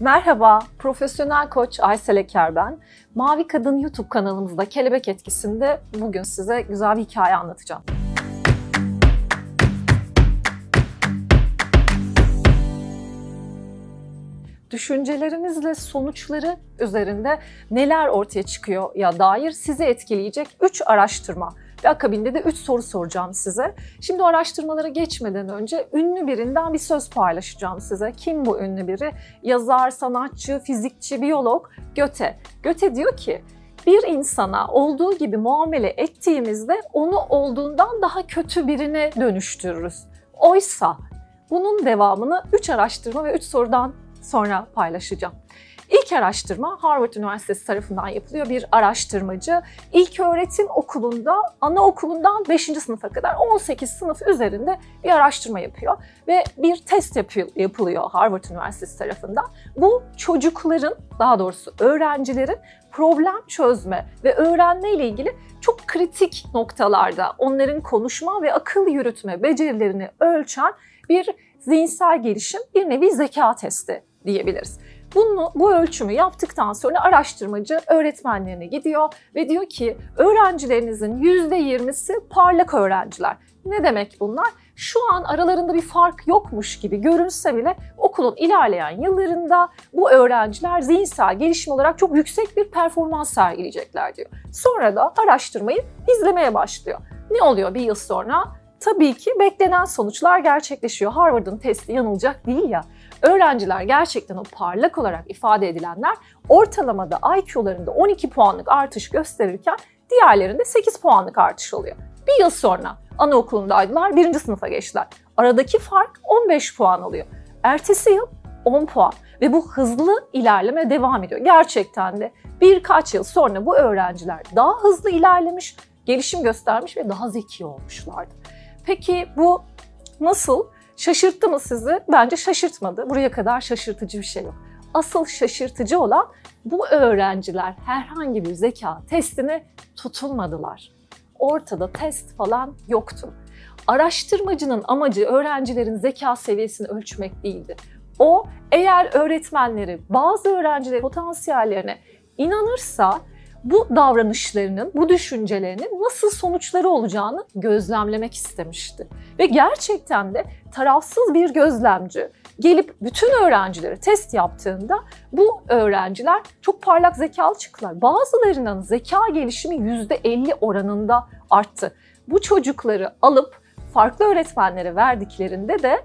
Merhaba, profesyonel koç Aysel Eker ben. Mavi Kadın YouTube kanalımızda Kelebek Etkisi'nde bugün size güzel bir hikaye anlatacağım. Düşüncelerimizle sonuçları üzerinde neler ortaya çıkıyor ya dair sizi etkileyecek 3 araştırma ve akabinde de 3 soru soracağım size. Şimdi araştırmalara geçmeden önce ünlü birinden bir söz paylaşacağım size. Kim bu ünlü biri? Yazar, sanatçı, fizikçi, biyolog Göte. Göte diyor ki bir insana olduğu gibi muamele ettiğimizde onu olduğundan daha kötü birine dönüştürürüz. Oysa bunun devamını 3 araştırma ve 3 sorudan sonra paylaşacağım. İlk araştırma Harvard Üniversitesi tarafından yapılıyor. Bir araştırmacı ilk öğretim okulunda, anaokulundan 5. sınıfa kadar 18 sınıf üzerinde bir araştırma yapıyor. Ve bir test yapılıyor Harvard Üniversitesi tarafından. Bu çocukların, daha doğrusu öğrencilerin problem çözme ve öğrenme ile ilgili çok kritik noktalarda onların konuşma ve akıl yürütme becerilerini ölçen bir zihinsel gelişim, bir nevi zeka testi diyebiliriz. Bunu, bu ölçümü yaptıktan sonra araştırmacı öğretmenlerine gidiyor ve diyor ki öğrencilerinizin %20'si parlak öğrenciler. Ne demek bunlar? Şu an aralarında bir fark yokmuş gibi görünse bile okulun ilerleyen yıllarında bu öğrenciler zihinsel gelişim olarak çok yüksek bir performans sergileyecekler diyor. Sonra da araştırmayı izlemeye başlıyor. Ne oluyor bir yıl sonra? Tabii ki beklenen sonuçlar gerçekleşiyor. Harvard'ın testi yanılacak değil ya. Öğrenciler gerçekten o parlak olarak ifade edilenler ortalamada IQ'larında 12 puanlık artış gösterirken diğerlerinde 8 puanlık artış oluyor. Bir yıl sonra anaokulundaydılar, birinci sınıfa geçtiler. Aradaki fark 15 puan oluyor. Ertesi yıl 10 puan ve bu hızlı ilerleme devam ediyor. Gerçekten de birkaç yıl sonra bu öğrenciler daha hızlı ilerlemiş, gelişim göstermiş ve daha zeki olmuşlardı. Peki bu nasıl? Şaşırttı mı sizi? Bence şaşırtmadı. Buraya kadar şaşırtıcı bir şey yok. Asıl şaşırtıcı olan bu öğrenciler herhangi bir zeka testine tutulmadılar. Ortada test falan yoktu. Araştırmacının amacı öğrencilerin zeka seviyesini ölçmek değildi. O eğer öğretmenleri bazı öğrencilerin potansiyellerine inanırsa bu davranışlarının, bu düşüncelerinin nasıl sonuçları olacağını gözlemlemek istemişti. Ve gerçekten de tarafsız bir gözlemci gelip bütün öğrencileri test yaptığında bu öğrenciler çok parlak zekalı çıktılar. Bazılarının zeka gelişimi %50 oranında arttı. Bu çocukları alıp farklı öğretmenlere verdiklerinde de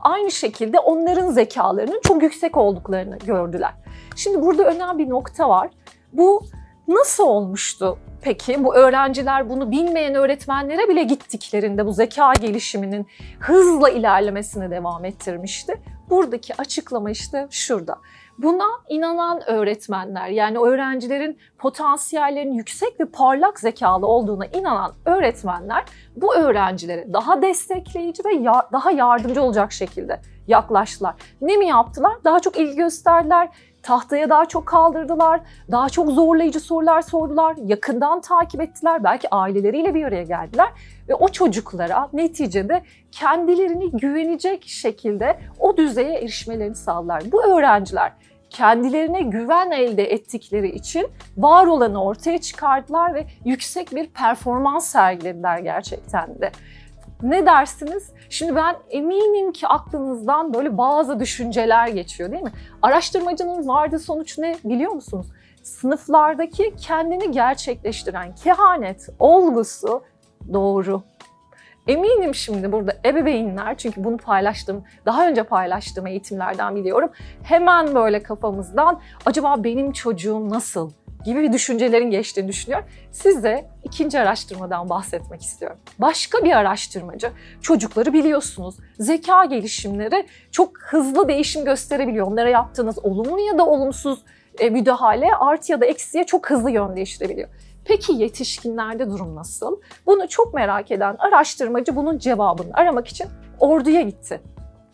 aynı şekilde onların zekalarının çok yüksek olduklarını gördüler. Şimdi burada önemli bir nokta var. Bu Nasıl olmuştu peki? Bu öğrenciler bunu bilmeyen öğretmenlere bile gittiklerinde bu zeka gelişiminin hızla ilerlemesini devam ettirmişti. Buradaki açıklama işte şurada. Buna inanan öğretmenler yani öğrencilerin potansiyellerinin yüksek ve parlak zekalı olduğuna inanan öğretmenler bu öğrencilere daha destekleyici ve ya daha yardımcı olacak şekilde yaklaştılar. Ne mi yaptılar? Daha çok ilgi gösterdiler, tahtaya daha çok kaldırdılar, daha çok zorlayıcı sorular sordular, yakından takip ettiler, belki aileleriyle bir araya geldiler ve o çocuklara neticede kendilerini güvenecek şekilde o düzeye erişmelerini sağladılar. Bu öğrenciler kendilerine güven elde ettikleri için var olanı ortaya çıkardılar ve yüksek bir performans sergilediler gerçekten de. Ne dersiniz? Şimdi ben eminim ki aklınızdan böyle bazı düşünceler geçiyor değil mi? Araştırmacının vardığı sonuç ne biliyor musunuz? Sınıflardaki kendini gerçekleştiren kehanet olgusu doğru. Eminim şimdi burada ebeveynler çünkü bunu paylaştım, daha önce paylaştığım eğitimlerden biliyorum. Hemen böyle kafamızdan acaba benim çocuğum nasıl gibi bir düşüncelerin geçtiğini düşünüyorum. Size ikinci araştırmadan bahsetmek istiyorum. Başka bir araştırmacı, çocukları biliyorsunuz, zeka gelişimleri çok hızlı değişim gösterebiliyor. Onlara yaptığınız olumlu ya da olumsuz e, müdahale artı ya da eksiye çok hızlı yön değiştirebiliyor. Peki yetişkinlerde durum nasıl? Bunu çok merak eden araştırmacı bunun cevabını aramak için orduya gitti.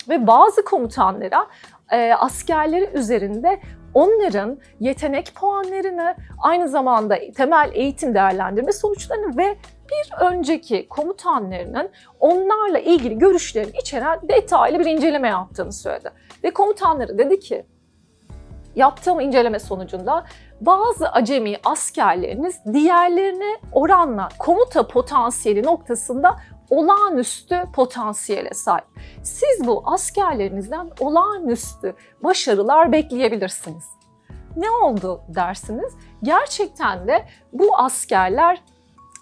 Ve bazı komutanlara e, askerleri üzerinde onların yetenek puanlarını, aynı zamanda temel eğitim değerlendirme sonuçlarını ve bir önceki komutanlarının onlarla ilgili görüşlerini içeren detaylı bir inceleme yaptığını söyledi. Ve komutanları dedi ki, yaptığım inceleme sonucunda bazı acemi askerleriniz diğerlerine oranla komuta potansiyeli noktasında olağanüstü potansiyele sahip. Siz bu askerlerinizden olağanüstü başarılar bekleyebilirsiniz. Ne oldu dersiniz? Gerçekten de bu askerler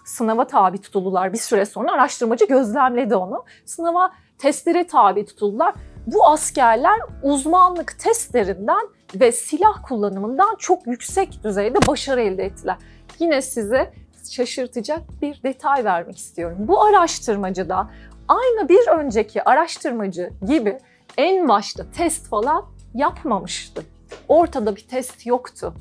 sınava tabi tutuldular bir süre sonra. Araştırmacı gözlemledi onu. Sınava testlere tabi tutuldular. Bu askerler uzmanlık testlerinden ve silah kullanımından çok yüksek düzeyde başarı elde ettiler. Yine size şaşırtacak bir detay vermek istiyorum. Bu araştırmacı da aynı bir önceki araştırmacı gibi en başta test falan yapmamıştı. Ortada bir test yoktu.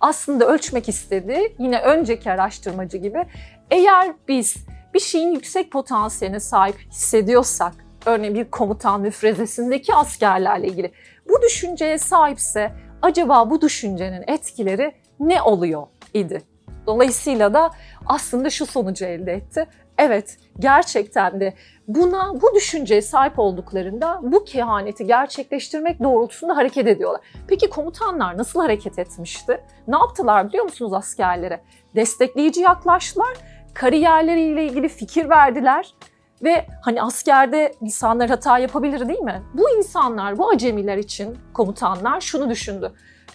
Aslında ölçmek istedi yine önceki araştırmacı gibi eğer biz bir şeyin yüksek potansiyeline sahip hissediyorsak, örneğin bir komutan müfrezesindeki askerlerle ilgili bu düşünceye sahipse acaba bu düşüncenin etkileri ne oluyor idi? Dolayısıyla da aslında şu sonucu elde etti. Evet, gerçekten de buna, bu düşünceye sahip olduklarında bu kehaneti gerçekleştirmek doğrultusunda hareket ediyorlar. Peki komutanlar nasıl hareket etmişti? Ne yaptılar biliyor musunuz askerlere? Destekleyici yaklaştılar, kariyerleriyle ilgili fikir verdiler ve hani askerde insanlar hata yapabilir değil mi? Bu insanlar, bu acemiler için komutanlar şunu düşündü.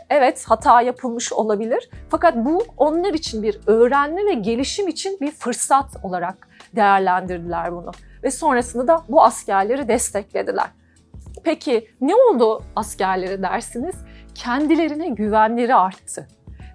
Evet hata yapılmış olabilir fakat bu onlar için bir öğrenme ve gelişim için bir fırsat olarak değerlendirdiler bunu. Ve sonrasında da bu askerleri desteklediler. Peki ne oldu askerlere dersiniz? Kendilerine güvenleri arttı.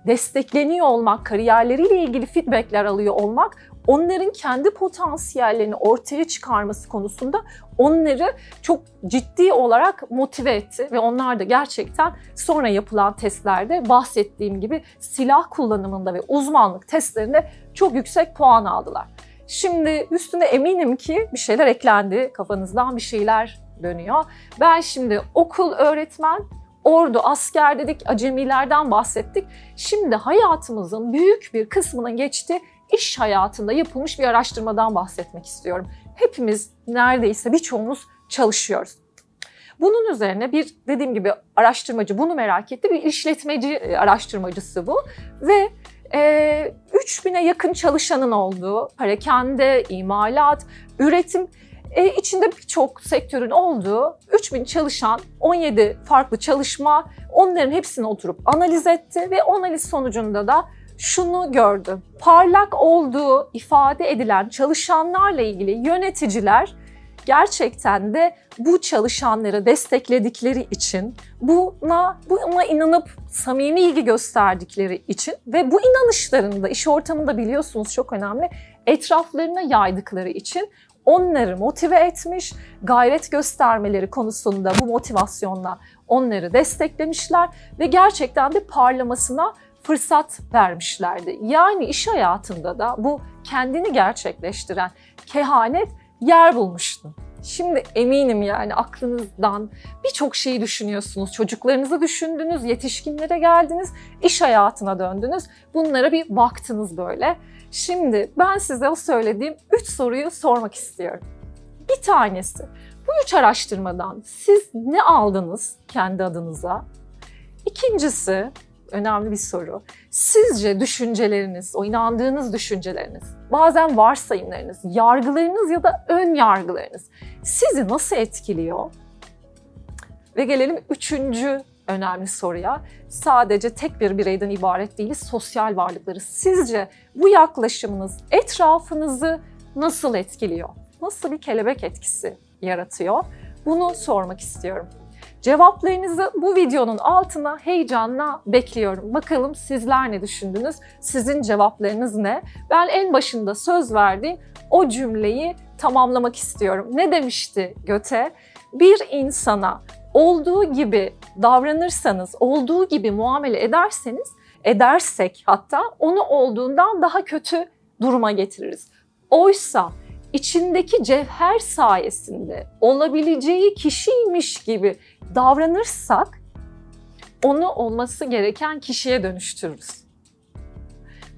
Destekleniyor olmak, kariyerleriyle ilgili feedbackler alıyor olmak onların kendi potansiyellerini ortaya çıkarması konusunda onları çok ciddi olarak motive etti ve onlar da gerçekten sonra yapılan testlerde bahsettiğim gibi silah kullanımında ve uzmanlık testlerinde çok yüksek puan aldılar. Şimdi üstüne eminim ki bir şeyler eklendi, kafanızdan bir şeyler dönüyor. Ben şimdi okul öğretmen, ordu, asker dedik, acemilerden bahsettik. Şimdi hayatımızın büyük bir kısmının geçti iş hayatında yapılmış bir araştırmadan bahsetmek istiyorum. Hepimiz neredeyse birçoğumuz çalışıyoruz. Bunun üzerine bir dediğim gibi araştırmacı bunu merak etti. Bir işletmeci e, araştırmacısı bu ve e, 3000'e yakın çalışanın olduğu, parakende, imalat, üretim e, içinde birçok sektörün olduğu 3000 çalışan, 17 farklı çalışma onların hepsini oturup analiz etti ve analiz sonucunda da şunu gördüm. Parlak olduğu ifade edilen çalışanlarla ilgili yöneticiler gerçekten de bu çalışanları destekledikleri için, buna, buna inanıp samimi ilgi gösterdikleri için ve bu inanışlarını da iş ortamında biliyorsunuz çok önemli, etraflarına yaydıkları için onları motive etmiş, gayret göstermeleri konusunda bu motivasyonla onları desteklemişler ve gerçekten de parlamasına fırsat vermişlerdi. Yani iş hayatında da bu kendini gerçekleştiren kehanet yer bulmuştu. Şimdi eminim yani aklınızdan birçok şeyi düşünüyorsunuz. Çocuklarınızı düşündünüz, yetişkinlere geldiniz, iş hayatına döndünüz. Bunlara bir baktınız böyle. Şimdi ben size o söylediğim üç soruyu sormak istiyorum. Bir tanesi, bu üç araştırmadan siz ne aldınız kendi adınıza? İkincisi, önemli bir soru. Sizce düşünceleriniz, o inandığınız düşünceleriniz, bazen varsayımlarınız, yargılarınız ya da ön yargılarınız sizi nasıl etkiliyor? Ve gelelim üçüncü önemli soruya. Sadece tek bir bireyden ibaret değiliz, sosyal varlıkları. Sizce bu yaklaşımınız etrafınızı nasıl etkiliyor? Nasıl bir kelebek etkisi yaratıyor? Bunu sormak istiyorum. Cevaplarınızı bu videonun altına heyecanla bekliyorum. Bakalım sizler ne düşündünüz? Sizin cevaplarınız ne? Ben en başında söz verdiğim o cümleyi tamamlamak istiyorum. Ne demişti Göte? Bir insana olduğu gibi davranırsanız, olduğu gibi muamele ederseniz, edersek hatta onu olduğundan daha kötü duruma getiririz. Oysa içindeki cevher sayesinde olabileceği kişiymiş gibi davranırsak onu olması gereken kişiye dönüştürürüz.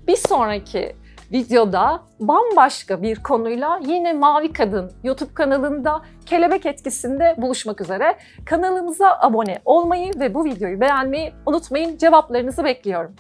Bir sonraki videoda bambaşka bir konuyla yine Mavi Kadın YouTube kanalında Kelebek Etkisi'nde buluşmak üzere. Kanalımıza abone olmayı ve bu videoyu beğenmeyi unutmayın. Cevaplarınızı bekliyorum.